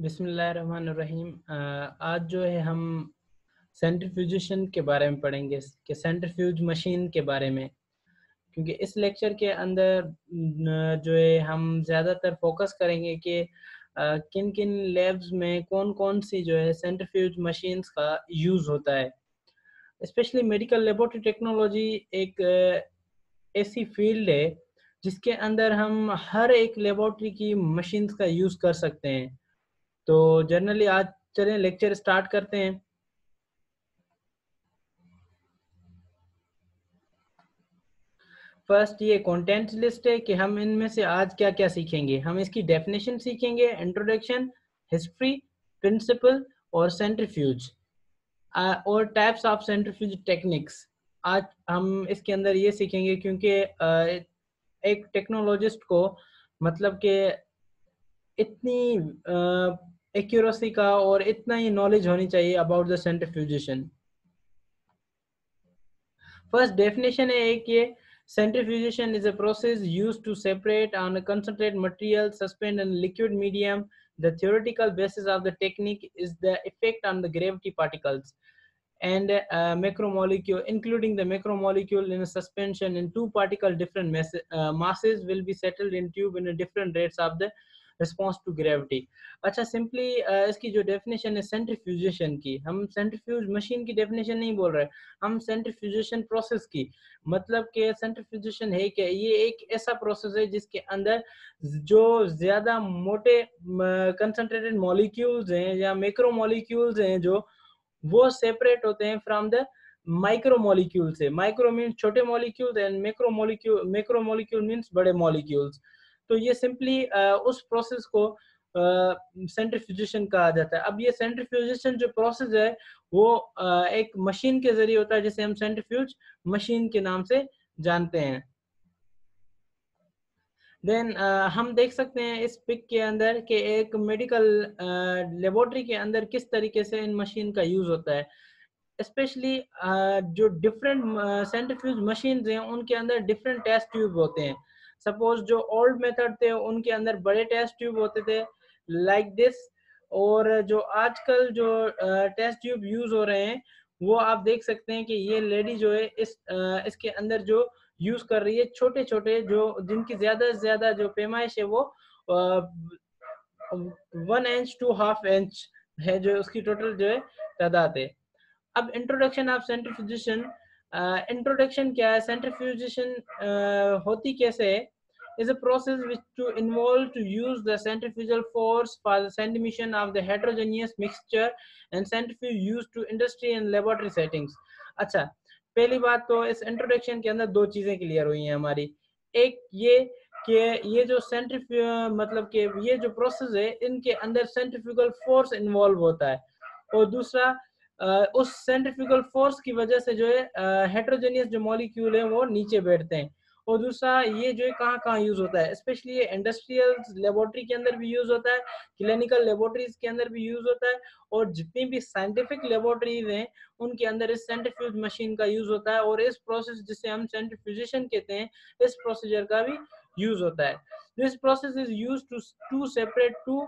बिस्मिल्लाहिर्रहमानिर्रहीम। आज जो है हम सेंट्रीफ्यूजेशन के बारे में पढ़ेंगे, कि सेंट्रीफ्यूज मशीन के बारे में। क्योंकि इस लेक्चर के अंदर जो है हम ज़्यादातर फोकस करेंगे कि किन किन लैब्स में कौन कौन सी जो है सेंट्रीफ्यूज मशीन्स का यूज़ होता है। स्पेशली मेडिकल लेबोरेटरी टेक्नोलॉजी एक ऐसी फ़ील्ड है जिसके अंदर हम हर एक लेबोरेटरी की मशीन्स का यूज़ कर सकते हैं। तो जनरली आज चलें लेक्चर स्टार्ट करते हैं। फ़र्स्ट ये कंटेंट लिस्ट है कि हम इनमें से आज क्या क्या सीखेंगे। हम इसकी डेफिनेशन सीखेंगे इंट्रोडक्शन हिस्ट्री प्रिंसिपल और सेंट्रीफ्यूज और टाइप्स ऑफ़ सेंट्रीफ्यूज टेक्निक्स आज हम इसके अंदर ये सीखेंगे क्योंकि एक टेक्नोलॉजिस्ट को मतलब के इतनी एक्यूरेसी का और इतना ही नॉलेज होनी चाहिए about the centrifugation first definition है एक ये centrifugation is a process used to separate on a concentrate material suspend in liquid medium the theoretical basis of the technique is the effect on the gravity particles and uh, macromolecule including the macromolecule in a suspension in two particle different mass, uh, masses will be settled in tube in a different rates of the response to gravity अच्छा simply इसकी जो definition है centrifugation की, हम centrifuge machine की definition नहीं बोल रहे, हम सेंट्रीफ्यूजेशन प्रोसेस की। मतलब कि सेंट्रीफ्यूजेशन है क्या? ये एक ऐसा प्रोसेस है जिसके अंदर जो ज़्यादा मोटे कंसंट्रेटेड मॉलिक्यूल्स हैं या मैक्रो मॉलिक्यूल्स हैं जो, वो सेपरेट होते हैं फ्रॉम द माइक्रो मॉलिक्यूल से। माइक्रो मीन्स छोटे molecules and macro molecule macro molecule means बड़े मॉलिक्यूल्स तो ये सिंपली उस प्रोसेस को सेंट्रीफ्यूजेशन कहा जाता है। अब ये सेंट्रीफ्यूजेशन जो प्रोसेस है वो एक मशीन के ज़रिए होता है जिसे हम सेंट्रीफ्यूज मशीन के नाम से जानते हैं। देन uh, हम देख सकते हैं इस पिक के अंदर कि एक मेडिकल लेबोरेटरी uh, के अंदर किस तरीके से इन मशीन का यूज़ होता है। स्पेशली uh, जो डिफरेंट सेंट्रीफ्यूज मशीन हैं उनके अंदर डिफरेंट टेस्ट ट्यूब होते हैं। सपोज़ जो ओल्ड मेथड थे, उनके अंदर बड़े टेस्ट ट्यूब होते थे लाइक like दिस और जो आजकल जो टेस्ट ट्यूब यूज़ हो रहे हैं, वो आप देख सकते हैं कि ये लेडी जो है, इस इसके अंदर जो यूज़ कर रही है छोटे छोटे जो, जिनकी ज़्यादा से ज़्यादा जो पैमाइश है वो one inch to half inch है जो उसकी टोटल जो है, तादाद है। अब introduction of centrifugation introduction uh, क्या है? सेंट्रीफ्यूजेशन uh, होती कैसे is a process which to involve to use the centrifugal force for the sedimentation of the heterogeneous mixture and centrifuge use to industry and laboratory settings अच्छा पहली बात तो इस introduction के अंदर दो चीज़ें क्लियर हुई हैं हमारी। एक ये कि ये जो सेंट्रीफ्यू मतलब के ये जो प्रोसेस है इनके अंदर सेंट्रीफ्यूगल फोर्स इन्वॉल्व होता है। और दूसरा उस सेंट्रीफ्यूगल फोर्स की वजह से जो है हेट्रोजेनियस जो मॉलिक्यूल है, वो नीचे बैठते हैं। और दूसरा, ये जो है, कहाँ कहाँ यूज़ होता है? स्पेशली ये इंडस्ट्रियल लेबोरेटरी के अंदर भी यूज़ होता है क्लिनिकल लेबोरेटरीज के अंदर भी यूज़ होता है, और जितनी भी साइंटिफिक लेबोरेटरीज हैं, उनके अंदर इस सेंट्रीफ्यूज मशीन का यूज़ होता है, और इस प्रोसेस जिसे हम सेंट्रीफ्यूजेशन कहते हैं, इस प्रोसीजर का भी यूज़ होता है। This process is use to to separate two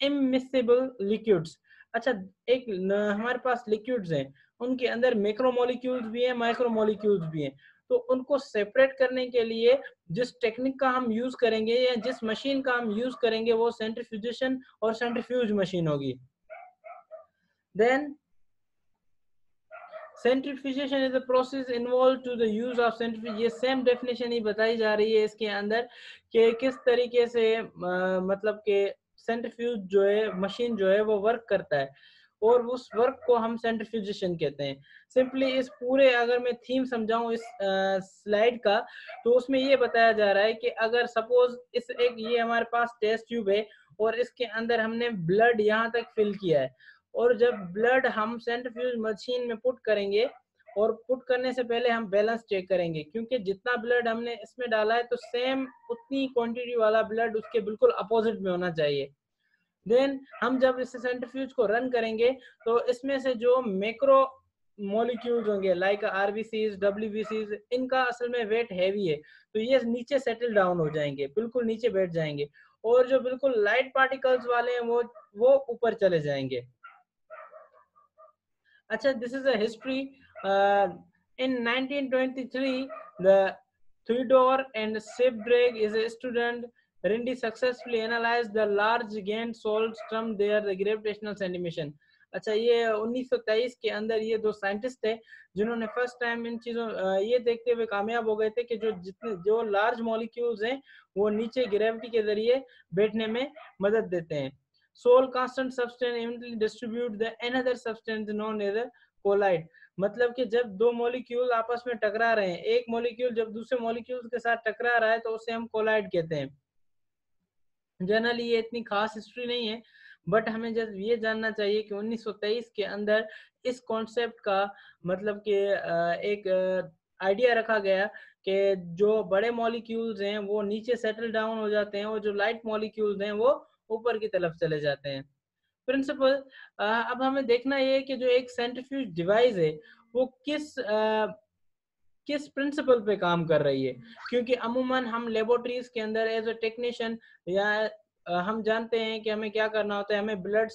immiscible liquids अच्छा एक हमारे पास लिक्विड्स हैं उनके अंदर मैक्रोमोलिक्यूल्स भी हैं माइक्रोमोलिक्यूल्स भी हैं। तो उनको सेपरेट करने के लिए जिस टेक्निक का हम यूज़ करेंगे या जिस मशीन का हम यूज़ करेंगे वो सेंट्रीफ्यूजेशन और सेंट्रीफ्यूज मशीन होगी। Then centrifugation is a process involve to the use of centrifuge ये सेम डेफिनेशन ही बताई जा रही है इसके अंदर कि किस तरीके से आ, मतलब के सेंट्रीफ्यूज जो है मशीन जो है, वो वर्क करता है। और उस वर्क को हम सेंट्रीफ्यूजेशन कहते हैं। सिंपली इस पूरे अगर मैं थीम समझाऊं इस स्लाइड का तो उसमें ये बताया जा रहा है कि अगर सपोज़ इस एक, ये हमारे पास टेस्ट ट्यूब है और इसके अंदर हमने ब्लड यहाँ तक फिल किया है। और जब ब्लड हम सेंट्रीफ्यूज मशीन में पुट करेंगे और पुट करने से पहले हम बैलेंस चेक करेंगे, क्योंकि जितना ब्लड हमने इसमें डाला है तो सेम उतनी क्वांटिटी वाला ब्लड उसके बिल्कुल अपोजिट में होना चाहिए। देन हम जब इस सेंट्रीफ्यूज को रन करेंगे तो इसमें से जो मैक्रो मॉलिक्यूल्स होंगे लाइक आरबीसीज डब्ल्यूबीसीज इनका असल में वेट हैवी है तो ये नीचे सेटल डाउन हो जाएँगे, बिल्कुल नीचे बैठ जाएँगे, और जो बिल्कुल लाइट पार्टिकल्स वाले हैं, वो वो ऊपर चले जाएँगे। अच्छा this is a history in 1923 the Theodore and Sebdrag is a student Rindy successfully analyzed the large gain solves from their the gravitational animation अच्छा ये 1923 के अंदर ये दो साइंटिस्ट थे जिन्होंने फ़र्स्ट टाइम इन चीज़ों ये देखते हुए कामयाब हो गए थे कि जो जितने जो लार्ज मॉलिक्यूल्स हैं वो नीचे ग्रेविटी के ज़रिए बैठने में मदद देते हैं sol constant substance evenly distribute the another substance known as colloid मतलब कि जब दो मॉलिक्यूल आपस में टकरा रहे हैं, एक मॉलिक्यूल जब दूसरे मॉलिक्यूल के साथ टकरा रहा है तो उसे हम कोलाइड कहते हैं। जनरली ये इतनी खास हिस्ट्री नहीं है बट हमें जब ये जानना चाहिए कि 1923 के अंदर इस कॉन्सेप्ट का मतलब कि एक आइडिया रखा गया कि जो बड़े मॉलिक्यूल्स हैं, वो नीचे सेटल डाउन हो जाते हैं और जो लाइट मॉलिक्यूल्स हैं, वो ऊपर की तरफ़ चले जाते हैं। प्रिंसिपल अब हमें देखना ये कि जो एक सेंट्रीफ्यूज डिवाइस है वो किस आ, किस प्रिंसिपल पे काम कर रही है? क्योंकि अमूमन हम लेबोरेटरीज के अंदर एज अ टेक्नीशियन या हम जानते हैं कि हमें क्या करना होता है हमें ब्लड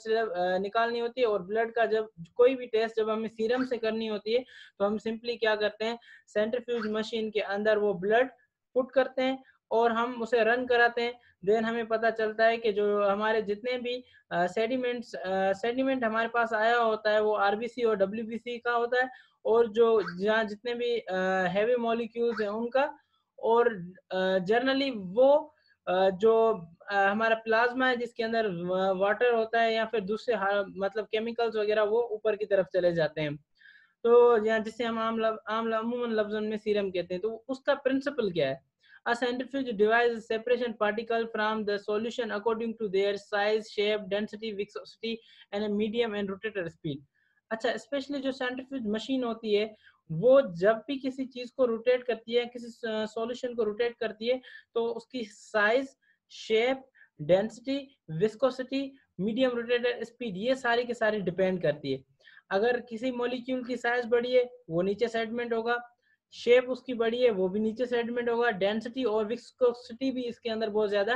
निकालनी होती है और ब्लड का जब कोई भी टेस्ट जब हमें सीरम से करनी होती है तो हम सिंपली क्या करते हैं सेंट्रीफ्यूज मशीन के अंदर वो ब्लड पुट करते हैं और हम उसे रन कराते हैं। देन हमें पता चलता है कि जो हमारे जितने भी सेडिमेंट्स सेडिमेंट हमारे पास आया होता है वो आरबीसी और डब्ल्यूबीसी का होता है और जो जहाँ जितने भी हैवी मॉलिक्यूल्स हैं उनका और जनरली वो जो हमारा प्लाज्मा है जिसके अंदर वाटर होता है या फिर दूसरे मतलब केमिकल्स वगैरह वो ऊपर की तरफ़ चले जाते हैं। तो या जिसे हम आम लब, आम अमूमन लफ्जों में सीरम कहते हैं तो उसका प्रिंसिपल क्या है? A centrifuge device separation particle from the solution according to their size, shape, density, viscosity and a medium and rotator speed. अच्छा स्पेशली जो सेंट्रीफ्यूज मशीन होती है वो जब भी किसी चीज़ को रोटेट करती है किसी सॉल्यूशन को रोटेट करती है तो उसकी size shape density viscosity medium rotator speed ये सारी के सारी डिपेंड करती है अगर किसी मॉलिक्यूल की साइज़ बड़ी है वो नीचे सेटमेंट होगा शेप उसकी बड़ी है, वो भी नीचे सेगमेंट होगा डेंसिटी और विस्कोसिटी भी इसके अंदर बहुत ज़्यादा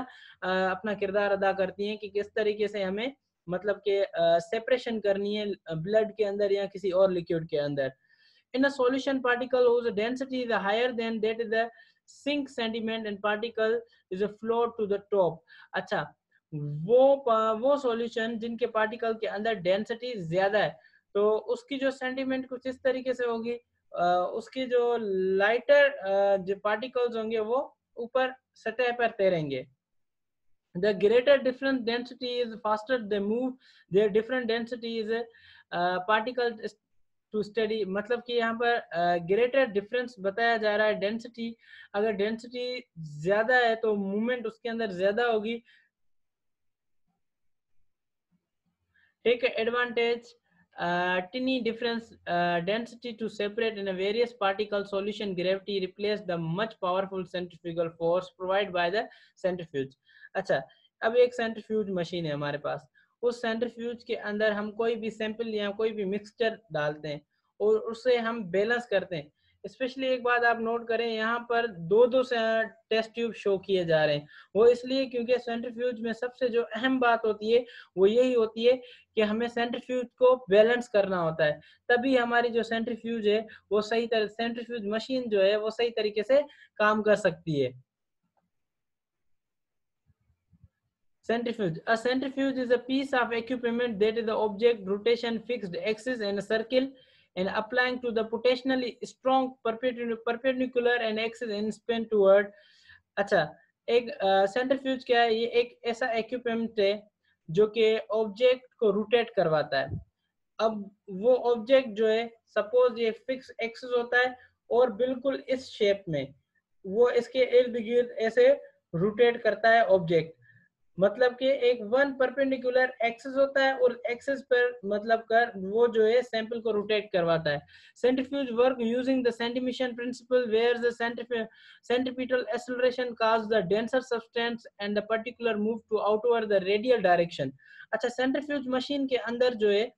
अपना किरदार अदा करती है कि किस तरीके से हमें मतलब के सेपरेशन करनी है ब्लड के अंदर या किसी और लिक्विड के अंदर। In a solution particle whose density is higher than that is the sink sediment and particle is a float to अच्छा वो वो सॉल्यूशन जिनके पार्टिकल के अंदर डेंसिटी ज़्यादा है तो उसकी जो सेंटीमेंट कुछ इस तरीके से होगी उसकी जो लाइटर जो पार्टिकल्स होंगे वो ऊपर सतह पर तैरेंगे। Greater difference density is faster they move their different density is uh, particle to study मतलब कि यहाँ पर ग्रेटर डिफरेंस बताया जा रहा है डेंसिटी अगर डेंसिटी ज़्यादा है तो मूवमेंट उसके अंदर ज़्यादा होगी। Take advantage uh, tiny difference uh, density to separate in a various particle solution gravity replace the much powerful centrifugal force provided by the centrifuge अच्छा अब एक centrifuge machine है हमारे पास उस centrifuge के अंदर हम कोई भी sample या कोई भी mixture डालते हैं और उससे हम balance करते हैं स्पेशली एक बात आप नोट करें, यहाँ पर दो दो टेस्ट ट्यूब शो किए जा रहे हैं वो इसलिए क्योंकि सेंट्रीफ्यूज में सबसे जो अहम बात होती है, वो यही होती है कि हमें सेंट्रीफ्यूज को बैलेंस करना होता है तभी हमारी जो सेंट्रीफ्यूज है, वो सही तरह सेंट्रीफ्यूज मशीन जो है, वो सही तरीके से काम कर सकती है Centrifuge. A centrifuge is a piece of equipment that is the object rotation fixed axis and a circle and applying to the potentially strong perpendicular and axis in spin toward अच्छा एक सेंट्रीफ्यूज uh, क्या है ये एक ऐसा equipment है जो कि ऑब्जेक्ट को रोटेट करवाता है अब वो ऑब्जेक्ट जो है सपोज़ ये फिक्स एक्सिस होता है और बिल्कुल इस शेप में वो इसके इर्द गिर्द ऐसे रोटेट करता है ऑब्जेक्ट मतलब कि एक वन परपेंडिकुलर एक्सेस होता है और एक्सेस पर मतलब कर वो जो है सैंपल को रोटेट करवाता है। Centrifuge work using the sedimentation principle where the centripetal acceleration cause the denser substance and the particular move to outward the radial direction अच्छा सेंट्रीफ्यूज मशीन के अंदर जो है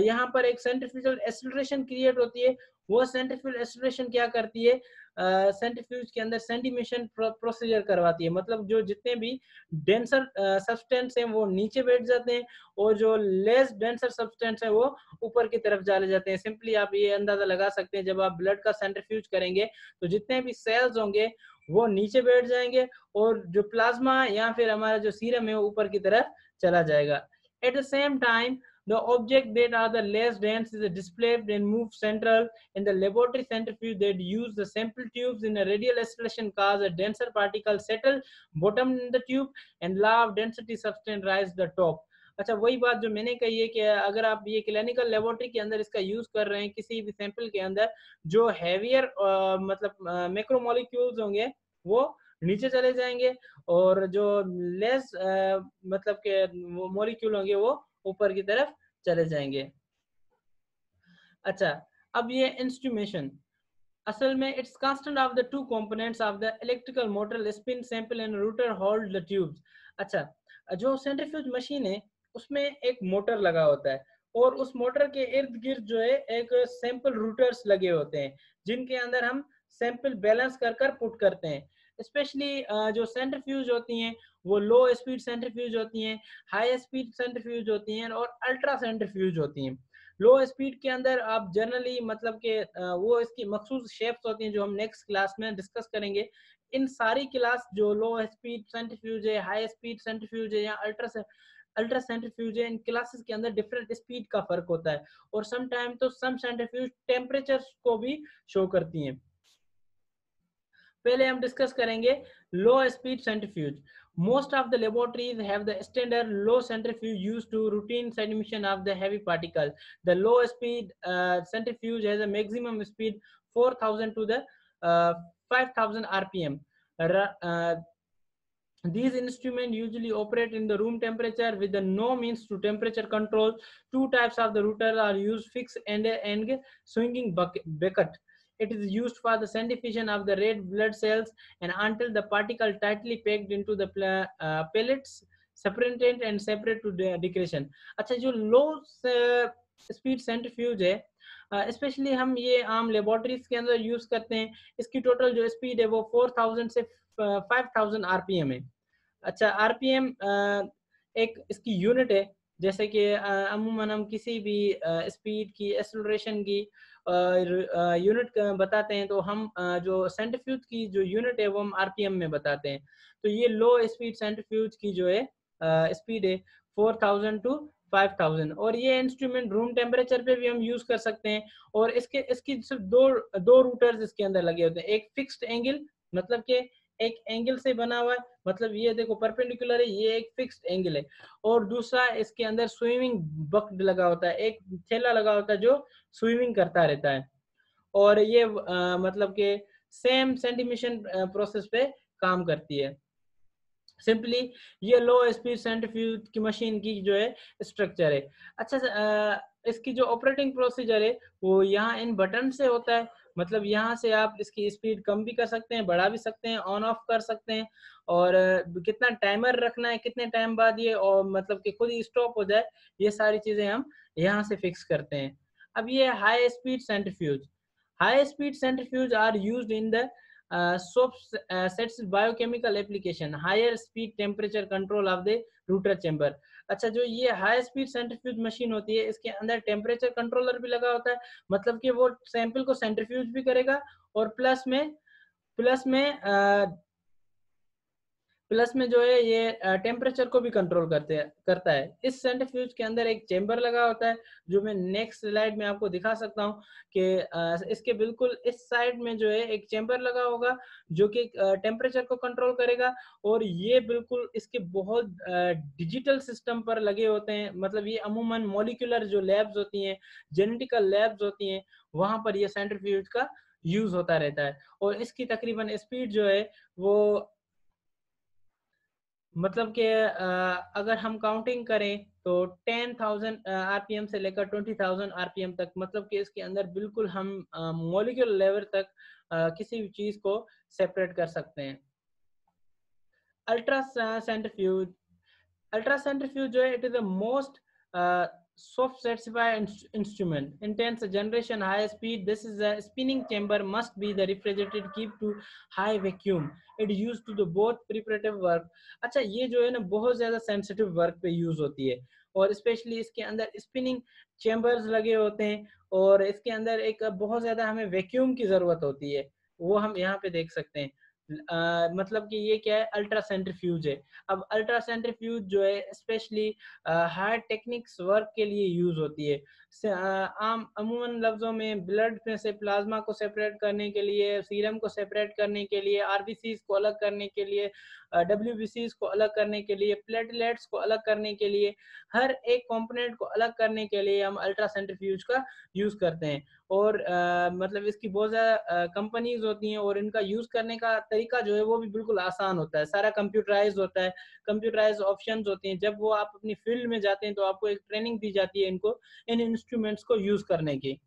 यहाँ पर एक सेंट्रीफ्यूजल एक्सेलरेशन क्रिएट होती है। वो सेंट्रीफ्यूजल एक्सेलरेशन क्या करती है? सेंट्रीफ्यूज के अंदर सेंटिमेशन प्रोसीजर करवाती है। मतलब जो जितने भी डेंसर सब्सटेंस हैं, वो नीचे बैठ जाते हैं और जो लेस डेंसर सब्सटेंस है, वो ऊपर की तरफ़ डाले जाते हैं। सिंपली आप ये अंदाज़ा लगा सकते हैं, जब आप ब्लड का सेंट्रीफ्यूज करेंगे तो जितने भी सेल्स होंगे, वो नीचे बैठ जाएँगे और जो प्लाज्मा या फिर हमारा जो सीरम है, वो ऊपर की तरफ़ चला जाएगा। At the same time The object that are the less dense is displayed and moved central. In the laboratory centrifuge, they use the sample tubes in a radial acceleration cause a denser particle settle bottom in the tube and law of density substance rise the top. अच्छा वही बात जो मैंने कही है कि अगर आप ये क्लिनिकल लेबोरेटरी के अंदर इसका यूज़ कर रहे हैं किसी भी सैंपल के अंदर जो हैवियर मतलब मैक्रोमोलिक्यूल्स होंगे वो नीचे चले जाएँगे और जो लेस मतलब के मोलिक्यूल होंगे वो ऊपर की तरफ़ चले जाएँगे। अच्छा अब ये इंस्ट्रूमेशन असल में it's constant of the two components of the electrical motor spin sample and rotor hold the tubes अच्छा जो सेंट्रीफ्यूज मशीन है, उसमें एक मोटर लगा होता है और उस मोटर के इर्द गिर्द जो है, एक सैंपल रूटर्स लगे होते हैं, जिनके अंदर हम सैंपल बैलेंस कर कर पुट करते हैं। स्पेशली जो सेंट्रीफ्यूज होती हैं, वो लो स्पीड सेंट्रीफ्यूज होती हैं हाई स्पीड सेंट्रीफ्यूज होती हैं और अल्ट्रा सेंट्रीफ्यूज होती हैं। लो स्पीड के अंदर आप जनरली मतलब के वो इसकी मखसूस शेप्स होती हैं जो हम नेक्स्ट क्लास में डिस्कस करेंगे। इन सारी क्लास जो लो स्पीड सेंट्रीफ्यूज है हाई स्पीड सेंट्रीफ्यूज है या अल्ट्रा अल्ट्रा सेंट्रीफ्यूज है, इन क्लासेस के अंदर डिफरेंट स्पीड का फ़र्क होता है। और सम टाइम तो सम सेंट्रीफ्यूज टेम्परेचर को भी शो करती हैं। पहले हम डिस्कस करेंगे low speed centrifuge Most of the laboratories have the standard low centrifuge used to routine submission of the heavy particle. The low speed uh, centrifuge has a maximum speed 4000 to the uh, 5000 RPM. Uh, these instruments usually operate in the room temperature with the no means to temperature control. Two types of the router are used fixed and, and swinging bucket. It is used for the centrifugation of the red blood cells and until the particle tightly packed into the uh, pellets separated and separate to the decretion. अच्छा जो low uh, speed centrifuge है specially uh, हम ये आम laboratories के अंदर use करते हैं इसकी टोटल जो स्पीड है वो 4000 से 5000 आरपीएम है अच्छा आरपीएम uh, एक इसकी यूनिट है जैसे कि अमूमन हम किसी भी स्पीड की एक्सलोरेशन की यूनिट बताते हैं तो हम जो सेंट्रीफ्यूज की जो यूनिट है, वो हम आरपीएम में बताते हैं। तो ये लो स्पीड सेंट्रीफ्यूज की जो है स्पीड है 4000 टू 5000 और ये इंस्ट्रूमेंट रूम टेम्परेचर पे भी हम यूज़ कर सकते हैं, और इसके, इसकी सिर्फ़ दो दो रूटर्स इसके अंदर लगे होते हैं। एक फिक्स्ड एंगल मतलब कि एक एंगल से बना हुआ है मतलब ये देखो परपेंडिकुलर है ये एक फिक्स्ड एंगल है। और दूसरा इसके अंदर स्विमिंग बक्ड लगा होता है एक थैला लगा होता है जो स्विमिंग करता रहता है। और ये आ, मतलब के सेम सेंटिमिशन प्रोसेस पे काम करती है। सिंपली ये लो स्पीड सेंट्रीफ्यूज की मशीन की जो है स्ट्रक्चर है। अच्छा आ, इसकी जो ऑपरेटिंग प्रोसीजर है वो यहाँ इन बटन से होता है मतलब यहाँ से आप इसकी स्पीड कम भी कर सकते हैं बढ़ा भी सकते हैं ऑन ऑफ़ कर सकते हैं और कितना टाइमर रखना है कितने टाइम बाद ये और मतलब कि खुद ही स्टॉप हो जाए ये सारी चीज़ें हम यहाँ से फिक्स करते हैं। अब ये high speed centrifuge high speed centrifuge are use in the soap uh, sets biochemical application higher speed temperature control of the अच्छा जो ये हाई स्पीड सेंट्रीफ्यूज मशीन होती है, इसके अंदर टेम्परेचर कंट्रोलर भी लगा होता है मतलब कि वो सैंपल को सेंट्रीफ्यूज भी करेगा और प्लस में प्लस में प्लस में जो है ये टेम्परेचर को भी कंट्रोल करते करता है। इस सेंट्रीफ्यूज के अंदर एक चेंबर लगा होता है, जो मैं नेक्स्ट स्लाइड में आपको दिखा सकता हूँ कि इसके बिल्कुल इस साइड में जो है एक चेंबर लगा होगा, जो कि टेम्परेचर को कंट्रोल करेगा और ये बिल्कुल इसके बहुत डिजिटल सिस्टम पर लगे होते हैं। मतलब ये अमूमन मोलिकुलर जो लैब्स होती हैं जेनेटिकल लैब्स होती हैं, वहाँ पर ये सेंट्रीफ्यूज का यूज़ होता रहता है। और इसकी तकरीबन स्पीड जो है, वो मतलब कि अगर हम काउंटिंग करें तो 10,000 आरपीएम से लेकर 20,000 आरपीएम तक मतलब कि इसके अंदर बिल्कुल हम मोलिकुलर लेवल तक किसी भी चीज़ को सेपरेट कर सकते हैं। अल्ट्रा सेंट्रीफ्यूज अल्ट्रा सेंट्रीफ्यूज जो है it is the most soft certified instrument intense generation high speed this is a spinning chamber must be the refrigerated keep to high vacuum it used to the both preparative work अच्छा ये जो है ना बहुत ज़्यादा sensitive work पे use होती है और स्पेशली इसके अंदर स्पिनिंग चेम्बर्स लगे होते हैं और इसके अंदर एक बहुत ज़्यादा हमें वैक्यूम की ज़रूरत होती है वो हम यहाँ पे देख सकते हैं Uh, मतलब कि ये क्या है अल्ट्रा सेंट्रीफ्यूज है। अब अल्ट्रा सेंट्रीफ्यूज जो है स्पेशली हार्ड टेक्निक्स वर्क के लिए यूज़ होती है। आम अमूमन लफ्जों में ब्लड में से प्लाज्मा को सेपरेट करने के लिए सीरम को सेपरेट करने के लिए आरबीसी को अलग करने के लिए डब्ल्यू को अलग करने के लिए प्लेटलेट्स को अलग करने के लिए हर एक कंपोनेंट को अलग करने के लिए हम अल्ट्रा सेंट्रीफ्यूज का यूज़ करते हैं। और आ, मतलब इसकी बहुत ज़्यादा कंपनीज़ होती हैं और इनका यूज़ करने का तरीका जो है वो भी बिल्कुल आसान होता है। सारा कंप्यूटराइज होता है। कंप्यूटराइज ऑप्शन होते हैं। जब वो आप अपनी फ़ील्ड में जाते हैं तो आपको एक ट्रेनिंग दी जाती है इनको इन इंस्ट्रूमेंट्स को यूज़ करने की।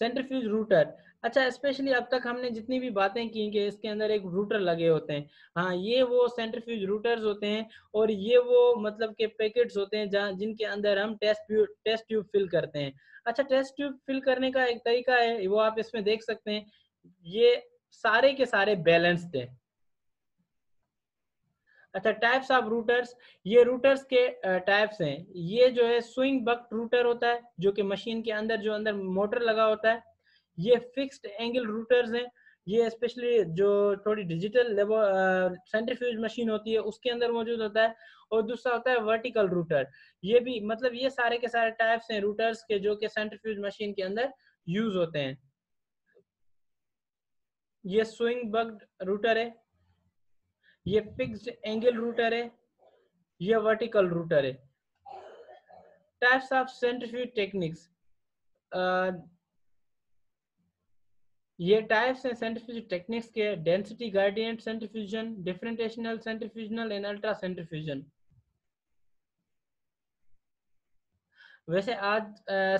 सेंट्रीफ्यूज रूटर अच्छा स्पेशली अब तक हमने जितनी भी बातें की कि इसके अंदर एक रूटर लगे होते हैं। हाँ ये वो सेंट्रीफ्यूज रूटर्स होते हैं और ये वो मतलब के पैकेट्स होते हैं जहाँ, जिनके अंदर हम टेस्ट टेस्ट ट्यूब फिल करते हैं। अच्छा टेस्ट ट्यूब फिल करने का एक तरीका है, वो आप इसमें देख सकते हैं। ये सारे के सारे बैलेंस थे। अच्छा टाइप्स ऑफ़ रूटर्स ये रूटर्स के टाइप्स हैं। ये जो है स्विंग बक रूटर होता है, जो कि मशीन के अंदर, जो अंदर मोटर लगा होता है। ये फिक्स्ड एंगल रूटर्स हैं। ये स्पेशली जो थोड़ी डिजिटल सेंट्रीफ्यूज मशीन होती है, उसके अंदर मौजूद होता है। और दूसरा होता है वर्टिकल रूटर ये भी मतलब ये सारे के सारे टाइप्स हैं रूटर्स के, जो कि सेंट्रीफ्यूज मशीन के अंदर यूज़ होते हैं। ये स्विंग बग्ड रूटर है। ये फिक्स्ड एंगल रूटर है, ये वर्टिकल रूटर है। टाइप्स ऑफ़ सेंट्रीफ्यूज टेक्निक्स ये टाइप्स हैं सेंट्रीफ्यूज टेक्निक्स के density gradient centrifugation differential centrifugation and ultra centrifugation वैसे आज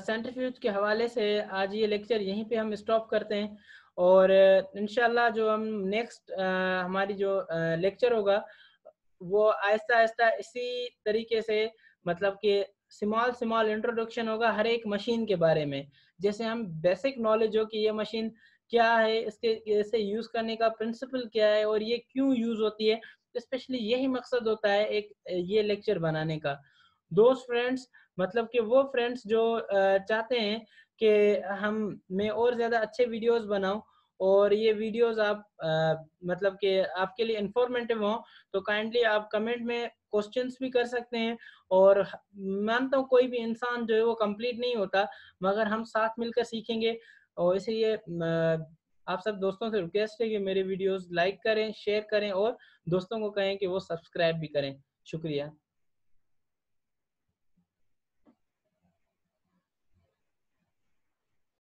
सेंट्रीफ्यूज के हवाले से आज ये लेक्चर यहीं पे हम स्टॉप करते हैं। और इनशाला जो हम नेक्स्ट हमारी जो लेक्चर होगा, वो आहिस्ता आहिस्ता इसी तरीके से मतलब कि स्मॉल स्मॉल इंट्रोडक्शन होगा हर एक मशीन के बारे में। जैसे हम बेसिक नॉलेज हो कि ये मशीन क्या है, इसके, इसे यूज़ करने का प्रिंसिपल क्या है और ये क्यों यूज़ होती है स्पेशली यही मकसद होता है एक, ये लेक्चर बनाने का। दोस्त फ्रेंड्स मतलब कि वो फ्रेंड्स जो चाहते हैं कि हम, मैं और ज़्यादा अच्छे वीडियोस बनाऊँ और ये वीडियोस आप आ, मतलब कि आपके लिए इंफॉर्मेटिव हों तो काइंडली आप कमेंट में क्वेश्चंस भी कर सकते हैं। और मानता हूँ कोई भी इंसान जो है वो कंप्लीट नहीं होता मगर हम साथ मिलकर सीखेंगे। और इसलिए आप सब दोस्तों से रिक्वेस्ट है कि मेरे वीडियोस लाइक करें शेयर करें और दोस्तों को कहें कि वो सब्सक्राइब भी करें। शुक्रिया।